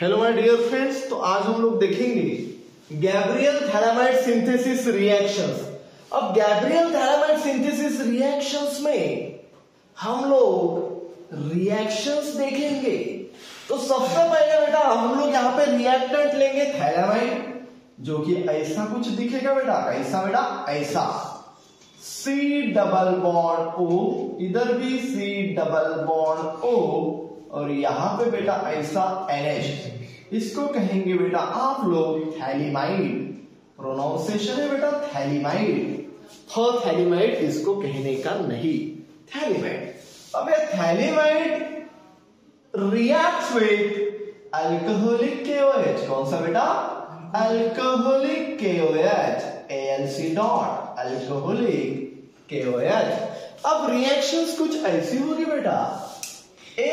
Hello my dear friends तो आज हम लोग देखेंगे गैब्रियल थैलामाइड सिंथेसिस रिएक्शंस अब गैब्रियल थैलामाइड सिंथेसिस रिएक्शंस में हम लोग रिएक्शंस देखेंगे। तो सबसे पहले बेटा हम लोग यहाँ पे रिएक्टेंट लेंगे थैलामाइड जो कि ऐसा कुछ दिखेगा बेटा। ऐसा बेटा, ऐसा। सी डबल बॉन्ड ओ इधर भी सी डबल बॉन्ड ओ और यहाँ पे बेटा ऐसा एच इसको कहेंगे बेटा आप लोग थैलीमाइड। प्रोनाउंसिएशन है बेटा थैलीमाइड। थ थैलीमाइड इसको कहने का नहीं। थैलीमाइड। अब ये phthalimide reacts with alcoholic K O H कौन सा बेटा? Alcoholic K O H A L C dot alcoholic K O H अब रिएक्शंस कुछ ऐसी होगी बेटा। ए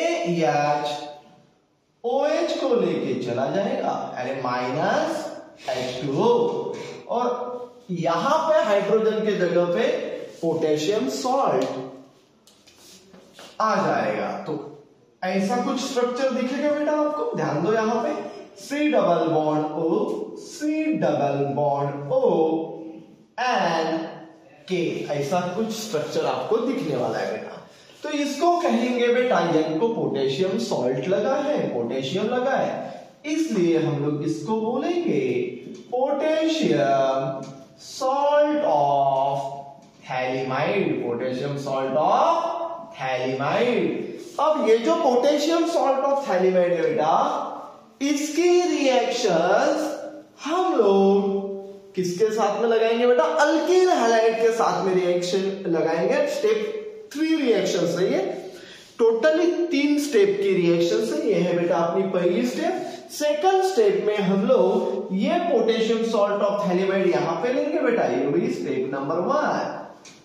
ओ एच को लेके चला जाएगा। यानी माइनस एच टू ओ और यहाँ पे हाइड्रोजन के जगह पे पोटेशियम सॉल्ट आ जाएगा। तो ऐसा कुछ स्ट्रक्चर दिखेगा बेटा आपको? ध्यान दो यहाँ पे। C double bond O C double bond O and K ऐसा कुछ स्ट्रक्चर आपको दिखने वाला है बेटा। तो इसको कहेंगे बेटा को पोटेशियम सॉल्ट लगा है, पोटेशियम लगा है। इसलिए हम लोग इसको बोलेंगे potassium salt of phthalimide, potassium salt of phthalimide. अब ये जो पोटेशियम सॉल्ट ऑफ़ थैलीमाइड है बेटा, इसकी रिएक्शंस हम लोग किसके साथ में लगाएँगे बेटा? अल्किल हैलाइड के साथ में रिएक्शन लगाएँगे। स्टेप थ्री रिएक्शन है ये। टोटली तीन स्टेप की रिएक्शन है। ये है बेटा अपनी पहली स्टेप सेकंड स्टेप में हम लोग ये पोटेशियम सॉल्ट ऑफ़ थैलीमाइड यहाँ पे लेंगे बेटा। ये हुई step number one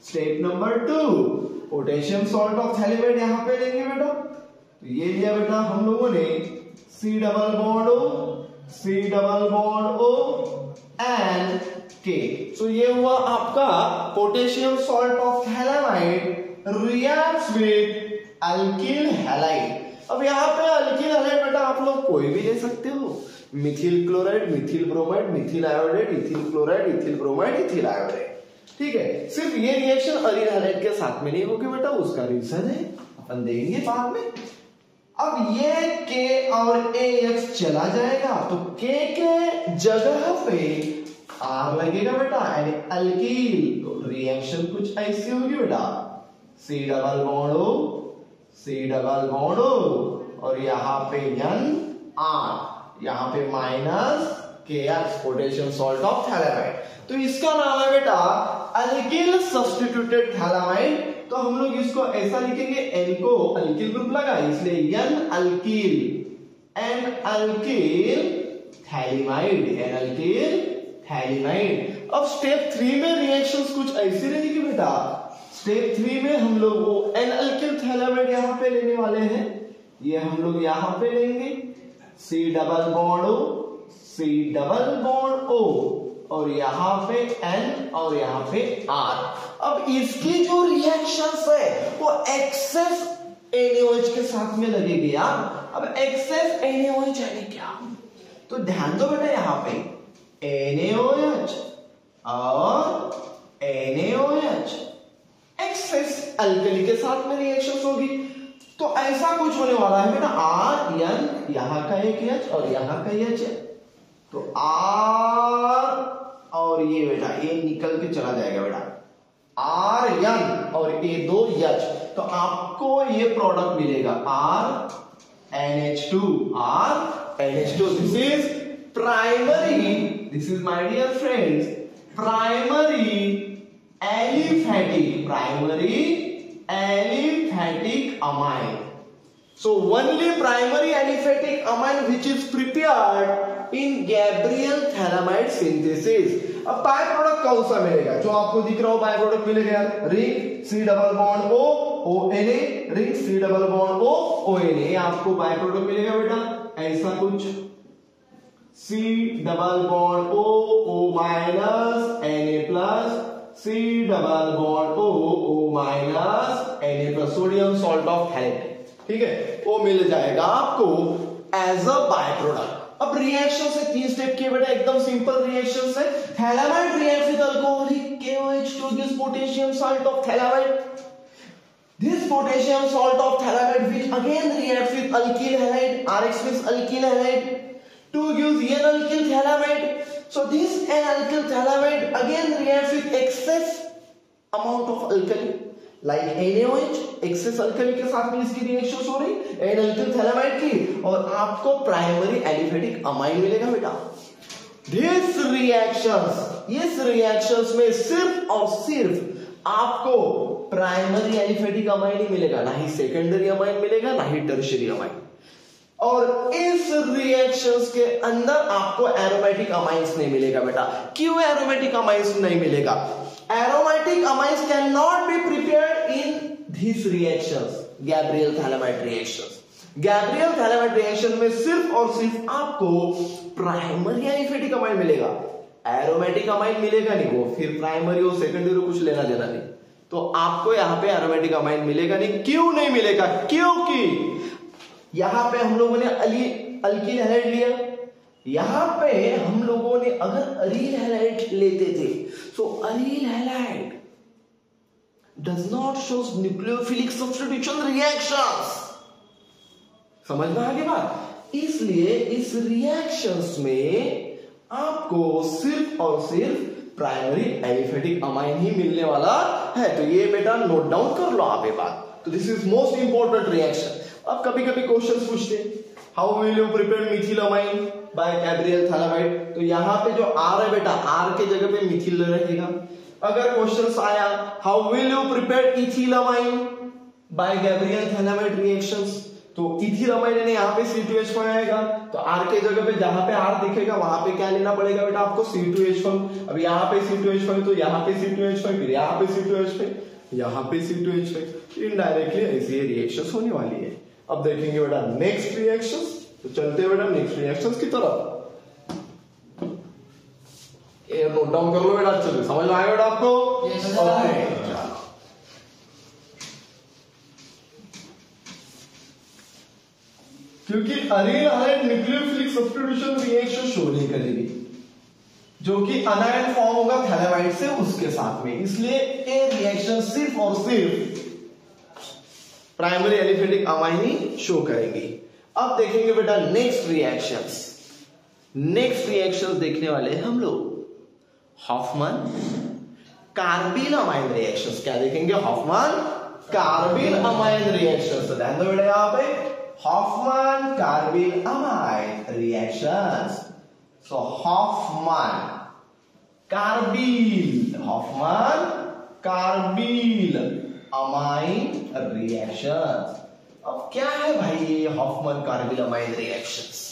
step number two potassium salt of phthalimide यहाँ पे लेंगे बेटा। तो ये लिया बेटा हम लोगों ने C double bond O C double bond O and K so ये हुआ आपका potassium salt of phthalimide reacts with alkyl halide अब यहाँ पे अल्किल हैलाइड बेटा, आप लोग कोई भी ले सकते हो। Methyl chloride, methyl bromide, methyl iodide ethyl chloride ethyl bromide ethyl iodide ठीक है? सिर्फ़ ये रिएक्शन अलील हैलाइड के साथ में नहीं होगी बेटा, उसका रीजन है। अपन देंगे बाद में। अब ये के और ए एक्स चला जाएगा तो के के जगह पे आर लगेगा बेटा, यानी अल्कील। तो रिएक्शन कुछ ऐसी होगी बेटा। C double bond O C double bond और यहाँ पे एन आर, यहाँ पे minus K X potassium salt of phthalimide. तो इसका नाम है बेटा अल्किल सब्स्टिट्यूटेड थैलामाइड। तो हम लोग इसको ऐसा लिखेंगे एन को अल्किल ग्रुप लगा, इसलिए N alkyl N alkyl phthalimide N alkyl phthalimide. अब स्टेप थ्री में रिएक्शंस कुछ ऐसी रहेगी बेटा। स्टेप थ्री में हम लोग वो एन अल्किल थैलामाइड यहाँ पे लेने वाले हैं। ये हम लोग यहाँ पे लेंगे। C double bond O C double bond O और यहाँ पे एन और यहाँ पे आर अब इसकी जो रिएक्शन है, वो एक्सेस एनओएच के साथ में लगेगी यार अब एक्सेस एनओएच है क्या? तो ध्यान दो बेटा यहाँ पे। एनओएच और एनओएच एक्सेस अल्कली के साथ में रिएक्शन होगी। तो ऐसा कुछ होने वाला है बेटा आर एन यहाँ का एक एच और यहाँ का एच है। तो आर और ये बेटा, ये निकल के चला जाएगा बेटा। आर एन और ए दो एच तो आपको ये प्रोडक्ट मिलेगा। R N H two R N H two this is primary this is my dear friends primary aliphatic primary aliphatic amine So, only primary aliphatic amine which is prepared in Gabriel thalamide synthesis. अब by product कौन सा मिलेगा। जो आपको दिख रहा हो by product मिलेगा ring C double bond O O N A ring C double bond O O N A आपको बाय प्रोडक्ट मिलेगा बेटा। ऐसा कुछ। C double bond O O minus N A plus C double bond O O minus N A plus sodium salt of health ठीक है? वो मिल जाएगा आपको एज अ बाय प्रोडक्ट अब रिएक्शन से तीन स्टेप के बेटा, एकदम सिंपल रिएक्शन से थैलामाइड रिएक्ट विद अल्कोहल ही KOH to this potassium salt of phthalimide this potassium salt of phthalimide which again react with alkyl halide RX with alkyl halide to gives ये alkyl phthalimide so this N-alkyl thalamide again, reacts with excess amount of alkali. Like NaOH excess alkali के साथ में इसकी reaction हो रही N alkyl phthalimide की। और आपको प्राइमरी एलिफेटिक अमाइन मिलेगा बेटा। दिस रिएक्शंस इस रिएक्शंस में सिर्फ़ और सिर्फ़ आपको प्राइमरी एलिफेटिक अमाइन ही मिलेगा। ना ही सेकेंडरी अमाइन मिलेगा, ना ही टर्शियरी अमाइन और इस रिएक्शंस के अंदर आपको एरोमेटिक अमाइंस नहीं मिलेगा बेटा। क्यों एरोमेटिक अमाइंस नहीं मिलेगा? Aromatic amines cannot be prepared in these reactions Gabriel phthalimide reaction Gabriel phthalimide reaction में सिर्फ़ और सिर्फ़ आपको प्राइमरी एलिफेटिक अमाइन मिलेगा। एरोमेटिक अमाइन मिलेगा नहीं, वो फिर प्राइमरी और सेकेंडरी कुछ लेना देना नहीं। तो आपको यहाँ पे एरोमेटिक अमाइन मिलेगा नहीं। क्यों नहीं मिलेगा? क्योंकि यहाँ पे हम लोगों ने अली अल्किल हैलाइड लिया। यहाँ पे हम लोगों ने अगर अरील हैलाइड लेते थे so aryl halide does not show nucleophilic substitution reactions समझ में आगे बात? इसलिए इस रिएक्शंस में आपको सिर्फ़ और सिर्फ़ प्राइमरी एलिफेटिक अमाइन ही मिलने वाला है। तो ये बेटा नोट डाउन कर लो आप ये बात। तो this is most important reaction अब कभी कभी क्वेश्चन पूछते how will you prepare methylamine by Gabriel phthalimide तो यहाँ पे जो आर है बेटा आर के जगह पे मिथिल रहेगा। अगर क्वेश्चन आया how will you prepare ethylamine by Gabriel phthalimide reactions तो इथिलामाइन ने यहाँ पे C2H5 आएगा। तो R के जगह पे जहाँ पे R दिखेगा, वहाँ पे क्या लेना पड़ेगा बेटा आपको? C2H5 अब यहाँ पे C2H5 तो यहाँ पे C2H5 फिर यहाँ पे C2H5 यहाँ पे C2H5 इनडायरेक्टली ऐसी रिएक्शन होने वाली है। अब देखेंगे बेटा नेक्स्ट रिएक्शन तो चलते हैं बेटा नेक्स्ट रिएक्शन की तरफ़। ये नोट डाउन कर लो बेटा अच्छे से समझ में आया बेटा आपको? क्योंकि aryl halide nucleophilic substitution reaction show नहीं करेगी। जो कि अनायन फॉर्म होगा थैलेमाइड से उसके साथ में। इसलिए ये रिएक्शन सिर्फ़ और सिर्फ़ प्राइमरी एलिफेटिक अमाइन शो करेंगी अब देखेंगे बेटा नेक्स्ट रिएक्शंस नेक्स्ट रिएक्शंस देखने वाले हम लोग. हॉफमन कार्बिल अमाइन रिएक्शंस क्या देखेंगे? हॉफमन कार्बिल अमाइन रिएक्शंस ध्यान दो बेटा यहाँ पे. Hofmann carbylamine reactions so Hofmann carbyl Hofmann carbylamine reaction अब क्या है भाई ये हॉफमन कार्बिल अमाइन रिएक्शंस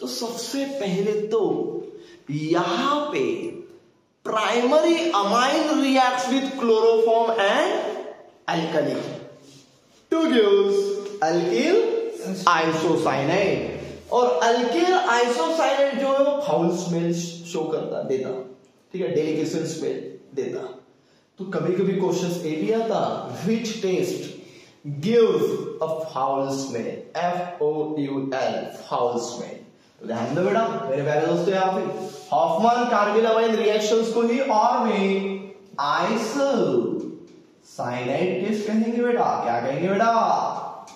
तो सबसे पहले तो यहाँ पे primary amine react with chloroform and alkali to gives alkyl isocyanide और अल्किल आइसोसाइनाइड जो है वो फाउल स्मेल शो करता देता। ठीक है? डेलिकेशन स्मेल देता। तो कभी कभी क्वेश्चन ए भी आता which test gives a foul smell F O U L foul smell तो ध्यान दो बेटा, मेरे प्यारे दोस्तों यहाँ पे हॉफमैन कारगिल अमाइन रिएक्शंस को ही और में आइसो साइनाइड टेस्ट कहेंगे बेटा। क्या कहेंगे बेटा?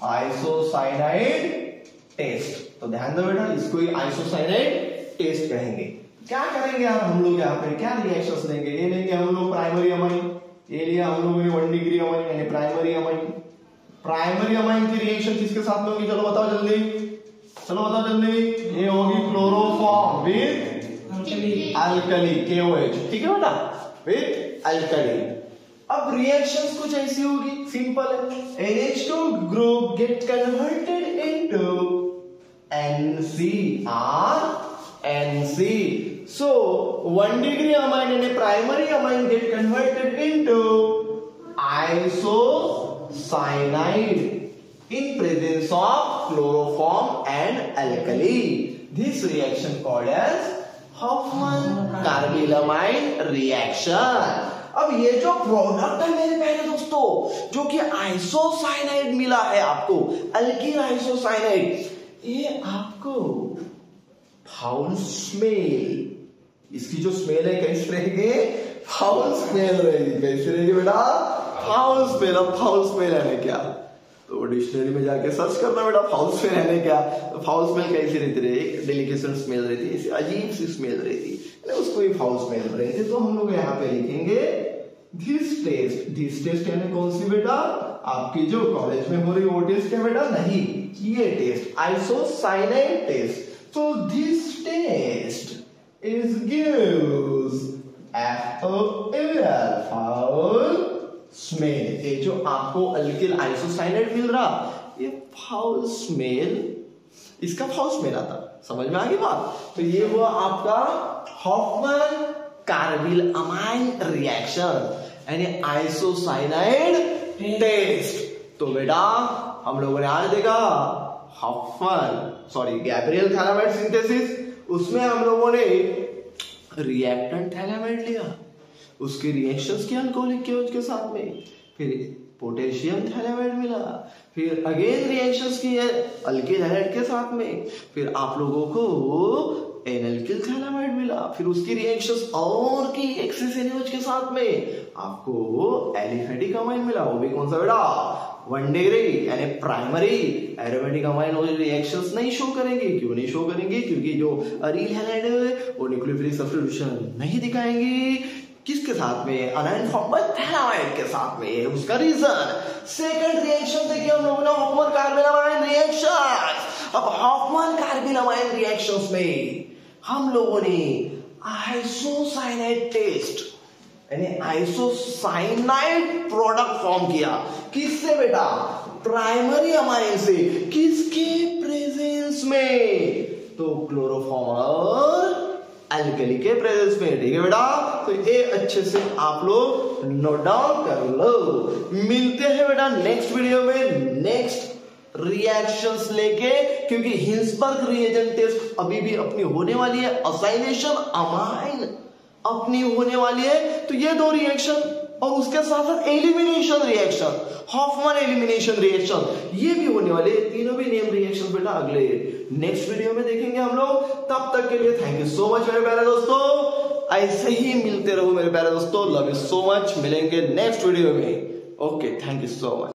आइसोसाइनाइड टेस्ट तो ध्यान दो बेटा, इसको ही आइसोसाइनाइड टेस्ट कहेंगे। क्या करेंगे आप? हम लोग यहाँ पे क्या रिएक्शंस लेंगे? ये लेंगे हम लोग प्राइमरी अमाइन ये लिया हम लोगों ने वन डिग्री अमाइन यानी प्राइमरी अमाइन प्राइमरी अमाइन की रिएक्शन किसके साथ में होगी? चलो बताओ जल्दी। चलो बताओ जल्दी। ये होगी क्लोरोफॉर्म विथ अल्कली केओएच ठीक है बेटा? विथ अल्कली अब रिएक्शंस कुछ ऐसी होगी। सिंपल है। NH2 group get converted into NCr N C so one degree amine यानी primary amine get converted into isocyanide in presence of chloroform and alkali this reaction called as Hofmann carbylamine reaction अब ये जो product है मेरे पहले दोस्तों, जो कि आइसोसाइनाइड मिला है आपको अल्किल आइसोसाइनाइड ये आपको फाउल स्मेल इसकी जो स्मेल है कैसी रहेगी फाउल स्मेल रहेगी कैसी रहेगी बेटा? फाउल स्मेल अब फाउल स्मेल है क्या? तो डिक्शनरी में जाके सर्च करना बेटा फाउल स्मेल है क्या? तो फाउल स्मेल कैसी रहती है डेलिकेशन स्मेल रहती है अजीब सी स्मेल रहती। है उसको भी फाउल स्मेल रहती है तो हम लोग यहाँ पे लिखेंगे दिस टेस्ट दिस टेस्ट यानी कौन सी बेटा? आपकी जो कॉलेज में हो रही वो टेस्ट है बेटा? नहीं, ये test isocyanide test So this test is gives foul smell. ये जो आपको अल्किल आइसोसाइनेट मिल रहा, ये फाउल स्मेल इसका फाउल स्मेल आता। समझ में आ गई बात? तो ये हुआ आपका हॉफमैन कार्बिल अमाइन रिएक्शन यानी आइसोसाइनाइड टेस्ट तो बेटा, हम लोगों ने आज देखा Hofmann sorry Gabriel phthalimide synthesis उसमें हम लोगों ने रिएक्टेंट थैलामाइड लिया। उसके रिएक्शंस किया अल्कोहलिक के उसके साथ में। फिर पोटेशियम थैलामाइड मिला। फिर अगेन रिएक्शंस किए अल्किल हैलाइड के साथ में। फिर आप लोगों को एनल्किल थैलामाइड मिला। फिर उसकी रिएक्शंस और की एक्सिस के साथ में। आपको एलिफेटिक अमाइन मिला। वो भी कौन सा बेटा? वन डिग्री यानी प्राइमरी एरोमेटिक अमाइन रिएक्शंस नहीं शो करेंगे। क्यों नहीं शो करेंगे? क्योंकि जो अरील हैलाइड है, वो न्यूक्लियोफिलिक सब्स्टिट्यूशन नहीं दिखाएँगे। किसके साथ में? अनाइन फॉर्म बाय के साथ में। उसका रीजन सेकंड रिएक्शन देखिए हम लोगों ने हॉफमैन कार्बिलामाइन रिएक्शन अब हॉफमैन कार्बिलामाइन रिएक्शंस में हम लोगों ने आइसोसाइनाइड टेस्ट यानी आइसोसाइनाइड प्रोडक्ट फॉर्म किया। किससे बेटा? प्राइमरी अमाइन से। किसके प्रेजेंस में? तो क्लोरोफॉर्म और अल्कली के प्रेजेंस में। ठीक है बेटा? तो ये अच्छे से आप लोग नोट डाउन कर लो। मिलते हैं बेटा नेक्स्ट वीडियो में। नेक्स्ट रिएक्शंस लेके। क्योंकि हिंसबर्ग रिएजेंट टेस्ट अभी भी अपनी होने वाली है। असाइनेशन अमाइन अपनी होने वाली है तो ये दो रिएक्शन और उसके साथ साथ elimination reaction Hofmann elimination reaction ये भी होने वाले तीनों भी नेम रिएक्शन बेटा अगले नेक्स्ट वीडियो में देखेंगे हम लोग। तब तक के लिए थैंक यू सो मच मेरे प्यारे दोस्तों। ऐसे ही मिलते रहो मेरे प्यारे दोस्तों। लव यू सो मच मिलेंगे नेक्स्ट वीडियो में। Okay thank you so much